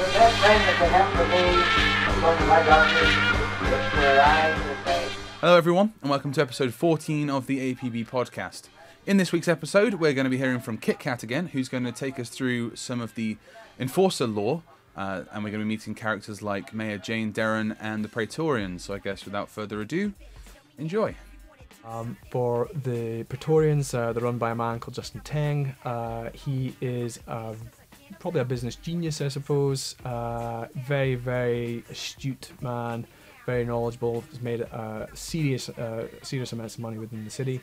The best thing that can happen to me, according to my doctor, is for I to say, Hello, everyone, and welcome to episode 14 of the APB podcast. In this week's episode, we're going to be hearing from Kit Kat again, who's going to take us through some of the enforcer lore, uh, and we're going to be meeting characters like Mayor Jane Darren and the Praetorians. So, I guess without further ado, enjoy. Um, for the Praetorians, uh, they're run by a man called Justin Teng. Uh, he is uh, probably a business genius, I suppose. Uh, very, very astute man, very knowledgeable. Has made uh, serious, uh, serious amounts of money within the city.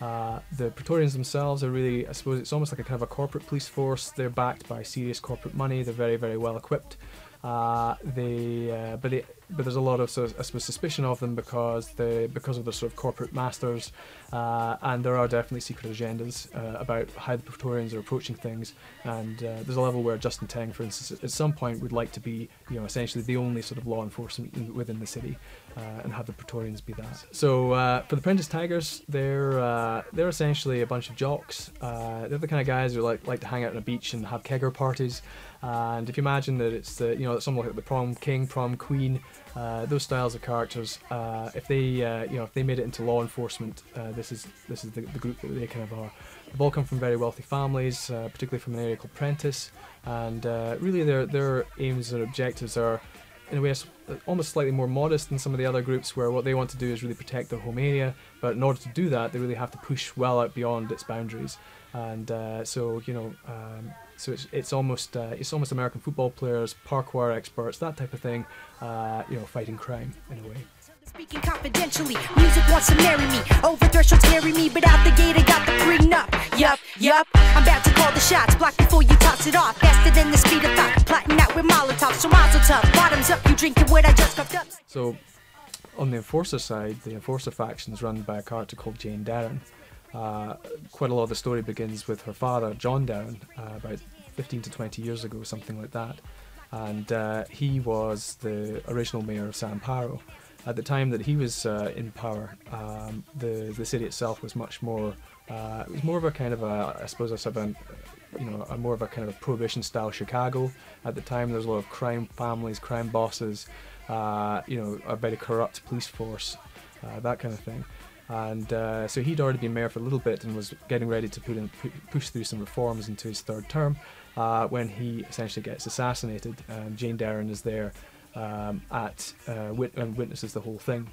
Uh, the Praetorians themselves are really, I suppose, it's almost like a kind of a corporate police force. They're backed by serious corporate money. They're very, very well equipped. Uh, they, uh, but they, but there's a lot of sort of, I suppose, suspicion of them because they, because of their sort of corporate masters, uh, and there are definitely secret agendas uh, about how the Praetorians are approaching things. And uh, there's a level where Justin Teng, for instance, at some point would like to be, you know, essentially the only sort of law enforcement in, within the city, uh, and have the Praetorians be that. So uh, for the Prentice Tigers, they're they're essentially a bunch of jocks. They're the kind of guys who like like to hang out on a beach and have kegger parties. And if you imagine that it's the you know someone like the prom king, prom queen, uh, those styles of characters, uh, if they uh, you know if they made it into law enforcement, uh, this is this is the, the group that they kind of are. They've all come from very wealthy families, uh, particularly from an area called Prentice, and uh, really their their aims and objectives are in a way almost slightly more modest than some of the other groups where what they want to do is really protect their home area but in order to do that they really have to push well out beyond its boundaries and uh, so you know um, so it's, it's almost uh, it's almost American football players parkour experts that type of thing uh, you know fighting crime in a way Speaking confidentially, music wants to marry me. Over thresholds carry me, but out the gate I got the prenup. Yup, yup. I'm about to call the shots, block before you toss it off. Faster than the speed of thought, plotting out with Molotov. So mazel bottoms up, you drinking what I just up. So, on the Enforcer side, the Enforcer faction is run by a character called Jane Darren. Uh, quite a lot of the story begins with her father, John Darren, uh, about 15 to 20 years ago, something like that. And uh, he was the original mayor of San Paro. At the time that he was uh, in power, um, the the city itself was much more. Uh, it was more of a kind of a, I suppose, a sort of a, you know, a more of a kind of a prohibition style Chicago. At the time, there was a lot of crime families, crime bosses, uh, you know, a very corrupt police force, uh, that kind of thing. And uh, so he'd already been mayor for a little bit and was getting ready to put in, push through some reforms into his third term uh, when he essentially gets assassinated. And Jane Darren is there um, at uh, wit- and witnesses the whole thing.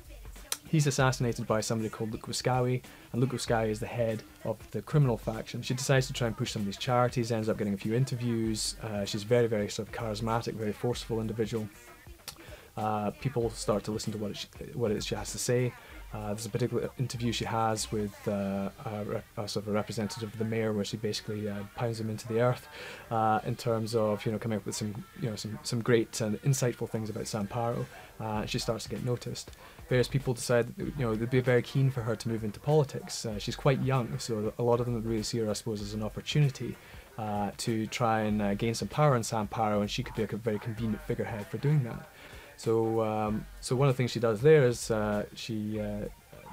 He's assassinated by somebody called Luke Wiskawi, and Luke Wiskawi is the head of the criminal faction. She decides to try and push some of these charities, ends up getting a few interviews. Uh, she's very, very sort of charismatic, very forceful individual. Uh, people start to listen to what it, what it is she has to say. Uh, there's a particular interview she has with uh, a, a sort of a representative of the mayor, where she basically uh, pounds him into the earth uh, in terms of you know coming up with some you know some some great and insightful things about San Paro. Uh, she starts to get noticed. Various people decide that, you know they'd be very keen for her to move into politics. Uh, she's quite young, so a lot of them would really see her, I suppose, as an opportunity to try and gain some power in San Paro, and she could be like a very convenient figurehead for doing that. So, um, so one of the things she does there is uh, she uh,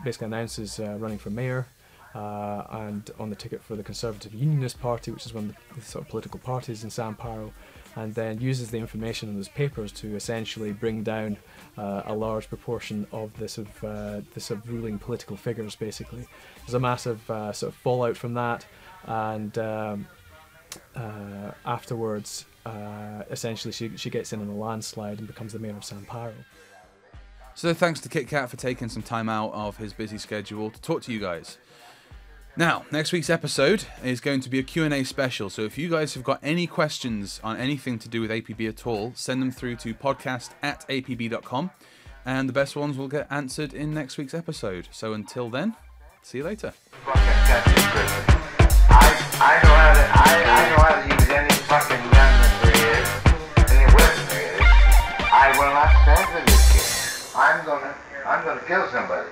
basically announces uh, running for mayor, uh, and on the ticket for the Conservative Unionist Party, which is one of the, the sort of political parties in San Paro, and then uses the information in those papers to essentially bring down uh, a large proportion of the sort of uh, the of ruling political figures. Basically, there's a massive uh, sort of fallout from that, and um, uh, afterwards, uh, essentially, she, she gets in on a landslide and becomes the mayor of San Paro. So, thanks to Kit Kat for taking some time out of his busy schedule to talk to you guys. Now, next week's episode is going to be a Q&A special. So if you guys have got any questions on anything to do with APB at all, send them through to podcast at apb.com and the best ones will get answered in next week's episode. So until then, see you later. fucking Texas prison. I, I know how to, I, I know how to use any fucking kid. I'm gonna, I'm gonna kill somebody.